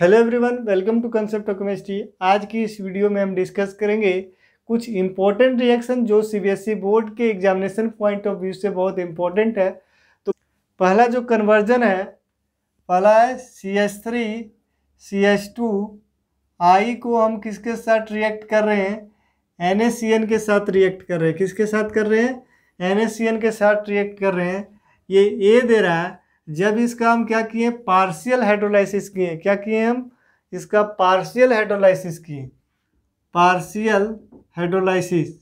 Hello everyone, welcome to concept of chemistry आज की इस वीडियो में हम डिस्कस करेंगे कुछ इंपॉर्टेंट रिएक्शन जो सीबीएसई बोर्ड के एग्जामिनेशन पॉइंट ऑफ़ व्यू से बहुत इंपॉर्टेंट है। तो पहला जो कन्वर्जन है, पहला है C S three C S two I को हम किसके साथ रिएक्ट कर रहे हैं? एन एस सी एन के साथ रिएक्ट कर रहे हैं। किसके साथ कर रहे हैं? एन एस सी एन के साथ रिएक्ट कर रहे हैं। ये ए दे रहा है जब इसका हम क्या किए पार्शियल हाइड्रोलाइसिस किए, क्या किए हम? इसका पार्शियल हाइड्रोलाइसिस किए। पार्शियल हाइड्रोलाइसिस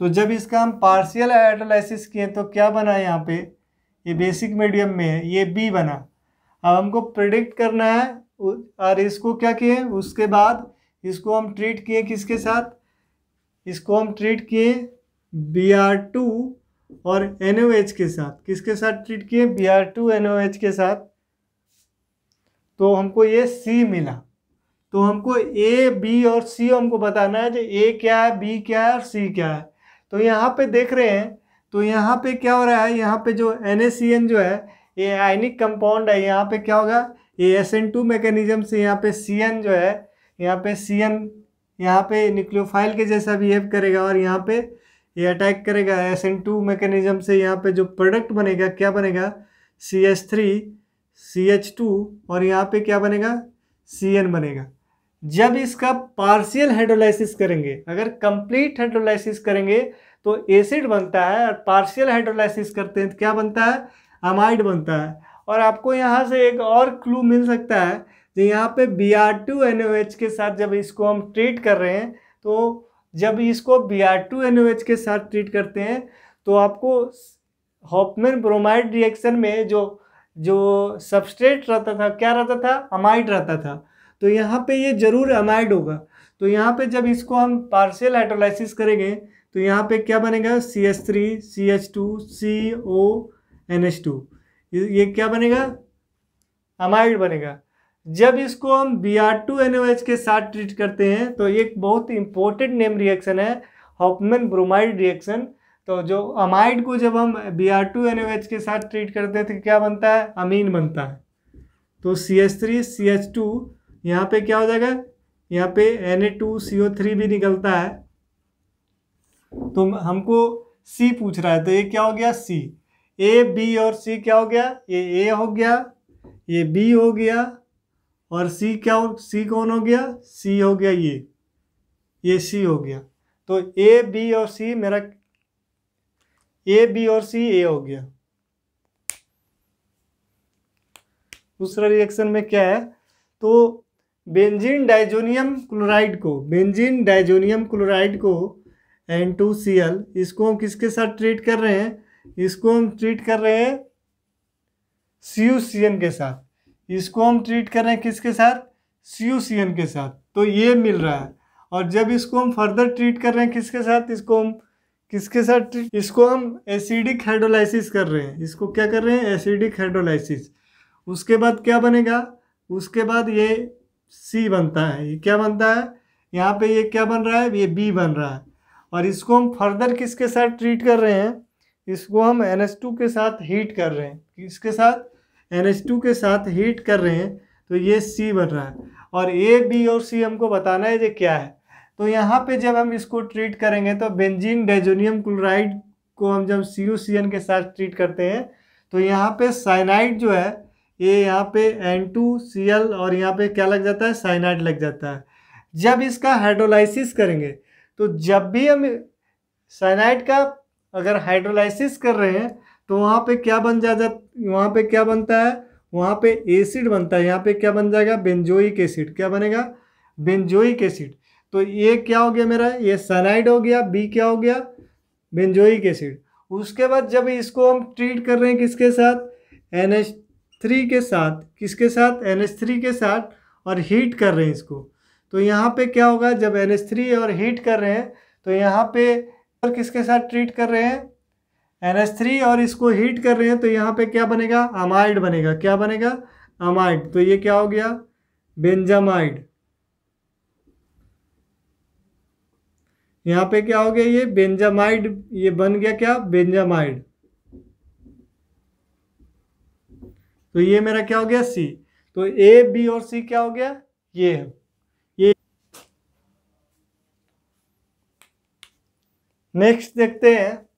तो जब इसका हम पार्शियल हाइड्रोलाइसिस किए तो क्या बना यहाँ पे? ये बेसिक मीडियम में है, ये बी बना। अब हमको प्रिडिक्ट करना है और इसको क्या किए? उसके बाद इसको हम ट्रीट किए किसके साथ? इसको हम ट्रीट किए बी आर टू और NOH के साथ। किसके साथ ट्रीट किए? बी आर टू एन के साथ। तो हमको ये सी मिला। तो हमको ए बी और सी हमको बताना है जो ए क्या है बी क्या है और सी क्या है। तो यहाँ पे देख रहे हैं। तो यहाँ पे क्या हो रहा है? यहाँ पे जो एन जो है, ये आयनिक कंपाउंड है। यहाँ पे क्या होगा? ये एस एन टू मैकेनिज्म से यहाँ पे सी एन जो है, यहाँ पे सी एन यहाँ पे न्यूक्लियोफाइल के जैसा बिहेव करेगा और यहाँ पे ये अटैक करेगा एस एन टू मैकेनिज्म से यहाँ पे जो प्रोडक्ट बनेगा, क्या बनेगा? C H three C H two और यहाँ पे क्या बनेगा? सी एन बनेगा। जब इसका पार्शियल हाइड्रोलाइसिस करेंगे, अगर कंप्लीट हाइड्रोलाइसिस करेंगे तो एसिड बनता है और पार्शियल हाइड्रोलाइसिस करते हैं तो क्या बनता है? अमाइड बनता है। और आपको यहाँ से एक और क्लू मिल सकता है, जो यहाँ पे B R two N O H के साथ जब इसको हम ट्रीट कर रहे हैं तो जब इसको B R two N O H के साथ ट्रीट करते हैं तो आपको हॉपमैन ब्रोमाइड रिएक्शन में जो जो सबस्ट्रेट रहता था, क्या रहता था? अमाइड रहता था। तो यहाँ पे ये ज़रूर अमाइड होगा। तो यहाँ पे जब इसको हम पार्शियल हाइड्रोलाइसिस करेंगे तो यहाँ पे क्या बनेगा? C H three C H two C O N H two ये क्या बनेगा? अमाइड बनेगा। जब इसको हम B R two N O H के साथ ट्रीट करते हैं तो एक बहुत इंपॉर्टेंट नेम रिएक्शन है हॉपमैन ब्रोमाइड रिएक्शन तो जो अमाइड को जब हम B R two N O H के साथ ट्रीट करते हैं तो क्या बनता है? अमीन बनता है। तो C H three C H two यहाँ पर क्या हो जाएगा? यहाँ पे N A two C O three भी निकलता है। तो हमको सी पूछ रहा है तो ये क्या हो गया? सी ए बी और सी क्या हो गया? ये ए हो गया, ये बी हो गया और सी क्या हो, सी कौन हो गया? सी हो गया ये। ये सी हो गया। तो ए, बी और सी मेरा ए, बी और सी ए हो गया। दूसरा रिएक्शन में क्या है? तो बेंजीन डाइजोनियम क्लोराइड को बेंजीन डाइजोनियम क्लोराइड को एन टू सी एल इसको हम किसके साथ ट्रीट कर रहे हैं? इसको हम ट्रीट कर रहे हैं सी के साथ। इसको हम ट्रीट कर रहे हैं किसके साथ? सी के साथ। तो ये मिल रहा है। और जब इसको हम फर्दर ट्रीट कर रहे हैं किसके साथ? इसको हम किसके साथ इसको हम एसिडिक हाइड्रोलाइसिस कर रहे हैं। इसको क्या कर रहे हैं? एसिडिक हाइड्रोलाइसिस उसके बाद क्या बनेगा? उसके बाद ये सी बनता है। ये क्या बनता है? यहाँ पे ये क्या बन रहा है? ये बी बन रहा है। और इसको हम फर्दर किसके साथ ट्रीट कर रहे हैं? इसको हम एन के साथ हीट कर रहे हैं। किसके साथ? एन के साथ हीट कर रहे हैं तो ये सी बन रहा है। और ए बी और सी हमको बताना है, ये क्या है? तो यहाँ पे जब हम इसको ट्रीट करेंगे तो बेंजीन डाइजोनियम क्लोराइड को हम जब सी यू सी एन के साथ ट्रीट करते हैं तो यहाँ पे साइनाइड जो है, ये यहाँ पे एल और यहाँ पे क्या लग जाता है? साइनाइड लग जाता है। जब इसका हाइड्रोलाइसिस करेंगे तो जब भी हम साइनाइड का अगर हाइड्रोलाइसिस कर रहे हैं तो वहाँ पे क्या बन जा वहाँ पे क्या बनता है? वहाँ पे एसिड बनता है। यहाँ पे क्या बन जाएगा? बेंजोइक एसिड क्या बनेगा? बेंजोइक एसिड तो ये क्या हो गया मेरा? ये सनाइड हो गया। बी क्या हो गया? बेंजोइक एसिड उसके बाद जब इसको हम ट्रीट कर रहे हैं किसके साथ? एन एच थ्री के साथ। किसके साथ? एन एच थ्री के साथ और हीट कर रहे हैं इसको। तो यहाँ पे क्या होगा? जब एन एच थ्री और हीट कर रहे हैं तो यहाँ पे और किसके साथ ट्रीट कर रहे हैं? एन एच थ्री और इसको हीट कर रहे हैं तो यहाँ पे क्या बनेगा? अमाइड बनेगा। क्या बनेगा? अमाइड तो ये क्या हो गया? बेंजामाइड यहाँ पे क्या हो गया ये? बेंजामाइड ये बन गया क्या? बेंजामाइड तो ये मेरा क्या हो गया? सी तो ए बी और सी क्या हो गया? ये ये नेक्स्ट देखते हैं।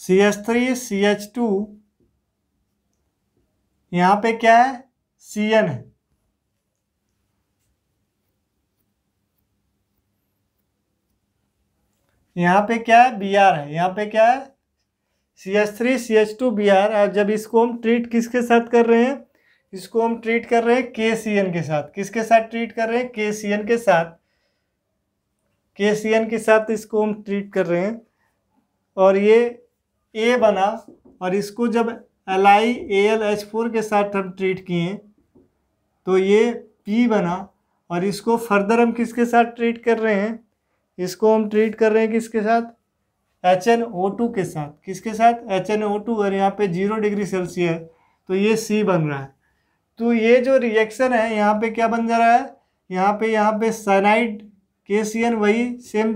C H three C H two यहाँ पे क्या है? सी एन है। यहाँ पे क्या है? बी आर है। यहाँ पे क्या है? C H three C H two B R और जब इसको हम ट्रीट किसके साथ कर रहे हैं? इसको हम ट्रीट कर रहे हैं के सी एन के साथ। किसके साथ ट्रीट कर रहे हैं? के सी एन के साथ। के सी एन के साथ इसको हम ट्रीट कर रहे हैं। और ये ए बना और इसको जब L I A L H four के साथ हम ट्रीट किए तो ये पी बना और इसको फर्दर हम किसके साथ ट्रीट कर रहे हैं? इसको हम ट्रीट कर रहे हैं किसके साथ? एच एन ओ टू के साथ। किसके साथ? एच एन ओ टू और यहाँ पे ज़ीरो डिग्री सेल्सियस तो ये सी बन रहा है। तो ये जो रिएक्शन है, यहाँ पे क्या बन जा रहा है? यहाँ पे यहाँ पे साइनाइड के सी एन वही सेम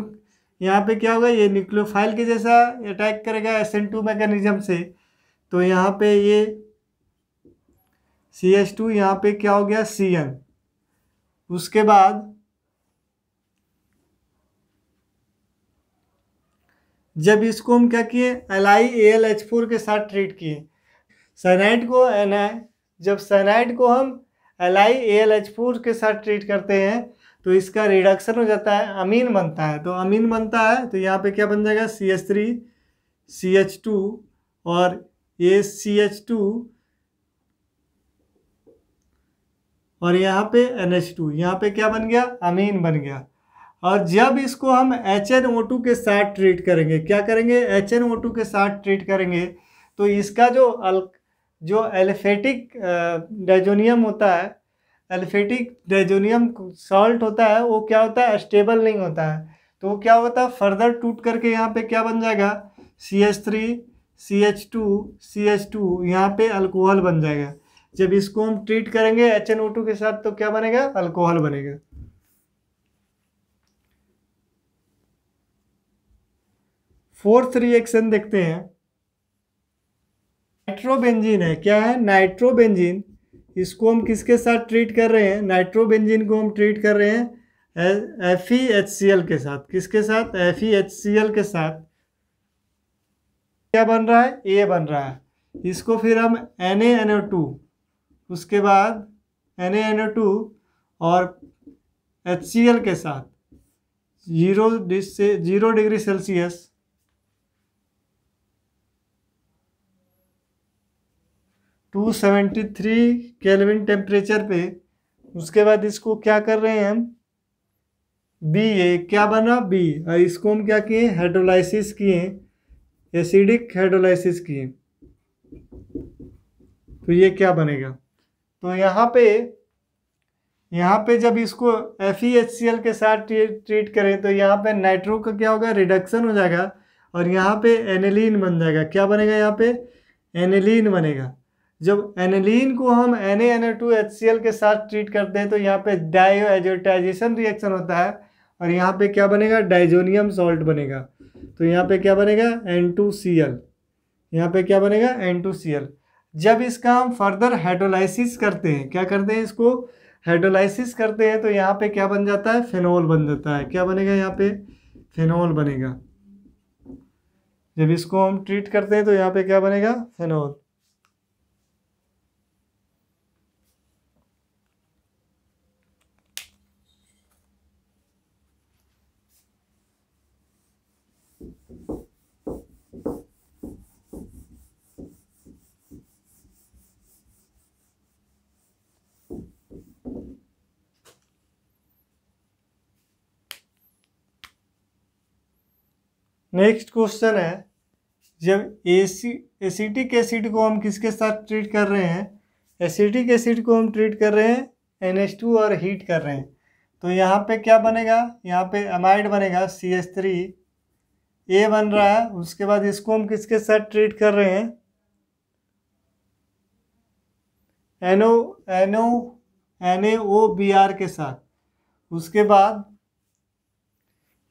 यहाँ पे क्या होगा, ये न्यूक्लियोफाइल के जैसा अटैक करेगा एस एन टू मैकेनिज्म से। तो यहाँ पे ये सी एच टू यहाँ पे क्या हो गया सी एन उसके बाद जब इसको हम क्या किए L I A L H four के साथ ट्रीट किए। सैनाइड को एन जब सैनाइड को हम L I A L H four के साथ ट्रीट करते हैं तो इसका रिडक्शन हो जाता है अमीन बनता है। तो अमीन बनता है तो यहाँ पे क्या बन जाएगा? C H three C H two और ए सी एच टू और यहाँ पे एन एच टू यहाँ पे क्या बन गया? अमीन बन गया। और जब इसको हम एच एन ओ टू के साथ ट्रीट करेंगे, क्या करेंगे? एच एन ओ टू के साथ ट्रीट करेंगे तो इसका जो अल जो एलिफेटिक डाइजोनियम होता है एलिफेटिक डाइजोनियम सॉल्ट होता है, वो क्या होता है? स्टेबल नहीं होता है। तो वो क्या होता है? फर्दर टूट करके यहाँ पे क्या बन जाएगा? C H three C H two C H two यहाँ पे अल्कोहल बन जाएगा। जब इसको हम ट्रीट करेंगे एच एन ओ टू के साथ तो क्या बनेगा? अल्कोहल बनेगा। फोर्थ रिएक्शन देखते हैं। नाइट्रोबेंजीन है। क्या है? नाइट्रोबेंजीन। इसको हम किसके साथ ट्रीट कर रहे हैं? नाइट्रोबेंजीन को हम ट्रीट कर रहे हैं F E H C L के साथ। किसके साथ? F E H C L के साथ। क्या बन रहा है? ए बन रहा है। इसको फिर हम N A N O two उसके बाद N A N O two और एच सी एल के साथ। Zero zero degree Celsius two seventy three kelvin temperature पे, उसके बाद इसको क्या कर रहे हैं हम? बी ए, क्या बना? बी। और इसको हम क्या किए? हाइड्रोलाइसिस किए। एसिडिक हाइड्रोलाइसिस किए। तो ये क्या बनेगा? तो यहाँ पे यहाँ पे जब इसको एफ़ एल के साथ ट्रीट करें तो यहाँ पे नाइट्रो का क्या होगा? रिडक्शन हो जाएगा। और यहाँ पे एनिलीन बन जाएगा। क्या बनेगा यहाँ पे? एनिलीन बनेगा। जब एनिलीन को हम N A two H C L के साथ ट्रीट करते हैं तो यहाँ पे डायो एजोटाइजेशन रिएक्शन होता है। और यहाँ पे क्या बनेगा? डाइजोनियम सॉल्ट बनेगा। तो यहाँ पे क्या बनेगा? एन टू सी एल यहाँ पे क्या बनेगा? एन टू सी एल जब इसका हम फर्दर हाइड्रोलाइसिस करते हैं, क्या करते हैं इसको? हाइड्रोलाइसिस करते हैं तो यहाँ पे क्या बन जाता है? फिनोल बन जाता है। क्या बनेगा यहाँ पे? फिनोल बनेगा। जब इसको हम ट्रीट करते हैं तो यहाँ पे क्या बनेगा? फेनोल नेक्स्ट क्वेश्चन है, जब एसी एसिटिक एसिड को हम किसके साथ ट्रीट कर रहे हैं? एसिटिक एसिड को हम ट्रीट कर रहे हैं एन और हीट कर रहे हैं। तो यहाँ पे क्या बनेगा? यहाँ पे अमाइड बनेगा सी एस थ्री ए बन रहा है, उसके बाद इसको हम किसके साथ ट्रीट कर रहे हैं? N O N O N A O B R के साथ। उसके बाद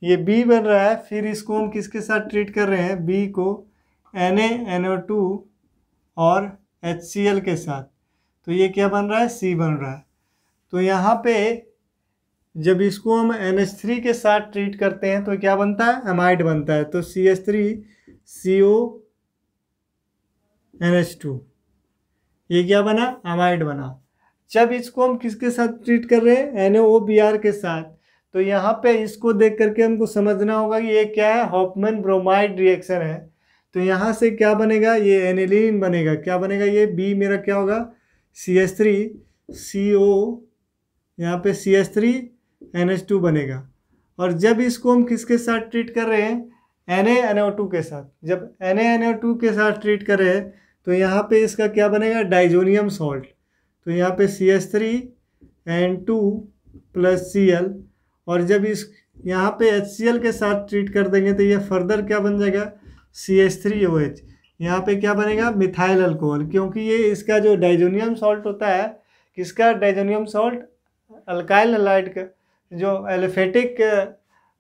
ये बी बन रहा है, फिर इसको हम किसके साथ ट्रीट कर रहे हैं? बी को N A N O two और एच सी एल के साथ। तो ये क्या बन रहा है? सी बन रहा है। तो यहाँ पे जब इसको हम एन एच थ्री के साथ ट्रीट करते हैं तो क्या बनता है? एमाइड बनता है। तो C H three C O N H two ये क्या बना? अमाइड बना। जब इसको हम किसके साथ ट्रीट कर रहे हैं? एन ओ बी आर के साथ। तो यहाँ पे इसको देख करके हमको समझना होगा कि ये क्या है? हॉपमन ब्रोमाइड रिएक्शन है। तो यहाँ से क्या बनेगा? ये एनिलीन बनेगा। क्या बनेगा? ये बी मेरा क्या होगा? सी एस थ्री सी ओ यहाँ पे C S three N H two बनेगा। और जब इसको हम किसके साथ ट्रीट कर रहे हैं? N A N O two के साथ। जब N A N O two के साथ ट्रीट कर रहे हैं तो यहाँ पे इसका क्या बनेगा? डाइजोनियम सॉल्ट तो यहाँ पे C S three N two plus C L और जब इस यहाँ पे एच के साथ ट्रीट कर देंगे तो ये फर्दर क्या बन जाएगा? C H three O H यहाँ पर क्या बनेगा? मिथाइल अल्कोहल क्योंकि ये इसका जो डाइजोनियम सॉल्ट होता है, किसका? डाइजोनियम सॉल्ट अल्काइल लाइट का, जो एलिफेटिक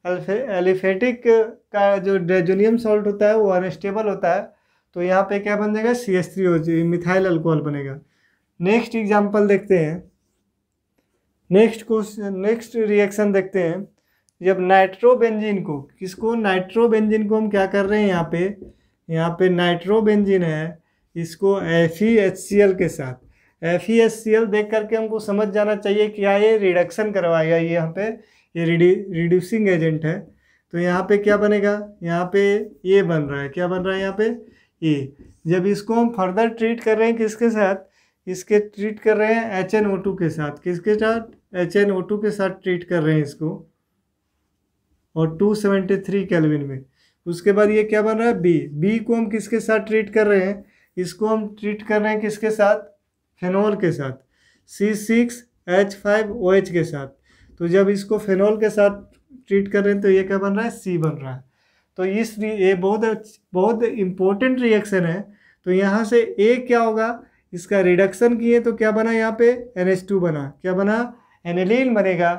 एलिफेटिक का जो डाइजोनियम सॉल्ट होता है, वो अनस्टेबल होता है तो यहाँ पे क्या बन जाएगा? C S three O methyl alcohol बनेगा। नेक्स्ट एग्ज़ाम्पल देखते हैं। नेक्स्ट क्वेश्चन, नेक्स्ट रिएक्शन देखते हैं। जब नाइट्रोबेंजीन को, किसको? नाइट्रोबेंजीन को हम क्या कर रहे हैं यहाँ पे? यहाँ पे नाइट्रोबेंजीन है, इसको एफ़ एल के साथ। F E H C L देख करके हमको समझ जाना चाहिए कि क्या ये रिडक्शन करवाएगा ये यहाँ पे। ये रिड्यूसिंग एजेंट है। तो यहाँ पे क्या बनेगा? यहाँ पे ये बन रहा है। क्या बन रहा है यहाँ पे? ये। जब इसको हम फर्दर ट्रीट कर रहे हैं किसके साथ? इसके ट्रीट कर रहे हैं? एच एन ओ टू के साथ। किसके साथ? एच एन ओ टू के साथ ट्रीट कर रहे हैं इसको। और टू सेवेंटी थ्री कैलविन में। उसके बाद ये क्या बन रहा है? बी बी को हम किसके साथ ट्रीट कर रहे हैं? इसको हम ट्रीट कर रहे हैं किसके साथ? फेनोल के साथ। C six H five O H के साथ। तो जब इसको फेनोल के साथ ट्रीट कर रहे हैं तो ये क्या बन रहा है? सी बन रहा है। तो इस ये बहुत बहुत इम्पोर्टेंट रिएक्शन है। तो यहाँ से ए क्या होगा? इसका रिडक्शन किए तो क्या बना यहाँ पे? NH2 बना। क्या बना? एनिलीन बनेगा।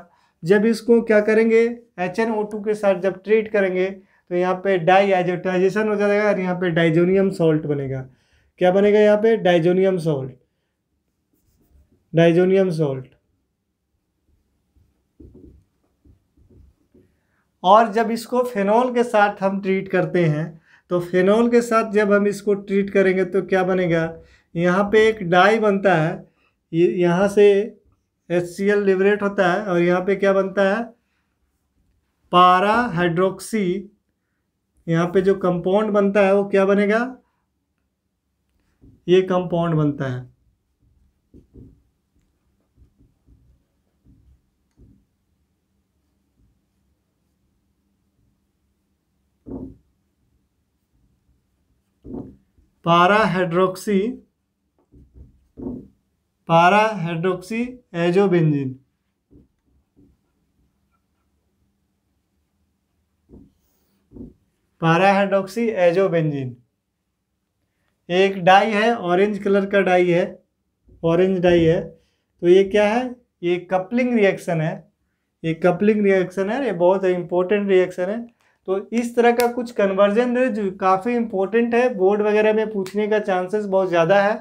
जब इसको क्या करेंगे? एच एन के साथ जब ट्रीट करेंगे तो यहाँ पे डाई एजोटाइजेशन हो जाएगा और यहाँ पे डाइजोनियम सॉल्ट बनेगा। क्या बनेगा यहाँ पे? डाइजोनियम सॉल्ट डाइजोनियम सॉल्ट और जब इसको फेनॉल के साथ हम ट्रीट करते हैं तो फेनॉल के साथ जब हम इसको ट्रीट करेंगे तो क्या बनेगा? यहाँ पे एक डाई बनता है। ये यहाँ से एच सी एल लिबरेट होता है और यहाँ पे क्या बनता है? पारा हाइड्रोक्सी यहाँ पे जो कंपाउंड बनता है वो क्या बनेगा? ये कंपाउंड बनता है। Para hydroxy para hydroxy azobenzene. Para hydroxy azobenzene. एक डाई है, ऑरेंज कलर का डाई है, ऑरेंज डाई है। तो ये क्या है? ये कपलिंग रिएक्शन है। ये कपलिंग रिएक्शन है, ये बहुत इंपॉर्टेंट रिएक्शन है। तो इस तरह का कुछ कन्वर्जन है जो काफ़ी इंपॉर्टेंट है। बोर्ड वगैरह में पूछने का चांसेस बहुत ज़्यादा है।